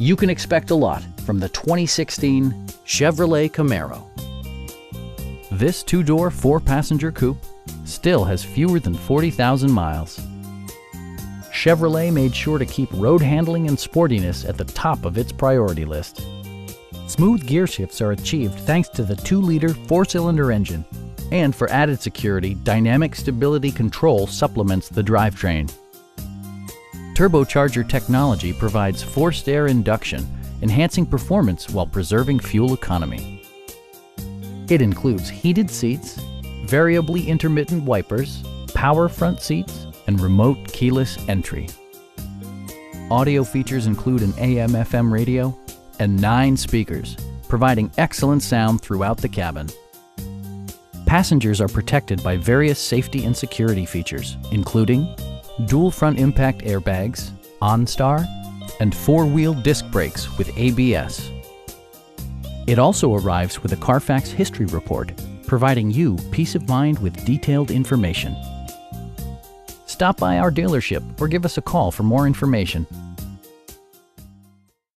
You can expect a lot from the 2016 Chevrolet Camaro. This two-door, four-passenger coupe still has fewer than 40,000 miles. Chevrolet made sure to keep road handling and sportiness at the top of its priority list. Smooth gear shifts are achieved thanks to the 2-liter four-cylinder engine. And for added security, Dynamic Stability Control supplements the drivetrain. Turbocharger technology provides forced air induction, enhancing performance while preserving fuel economy. It includes heated seats, variably intermittent wipers, power front seats, and remote keyless entry. Audio features include an AM-FM radio and nine speakers, providing excellent sound throughout the cabin. Passengers are protected by various safety and security features, including dual front impact airbags, OnStar, and four-wheel disc brakes with ABS. It also arrives with a Carfax history report, providing you peace of mind with detailed information. Stop by our dealership or give us a call for more information.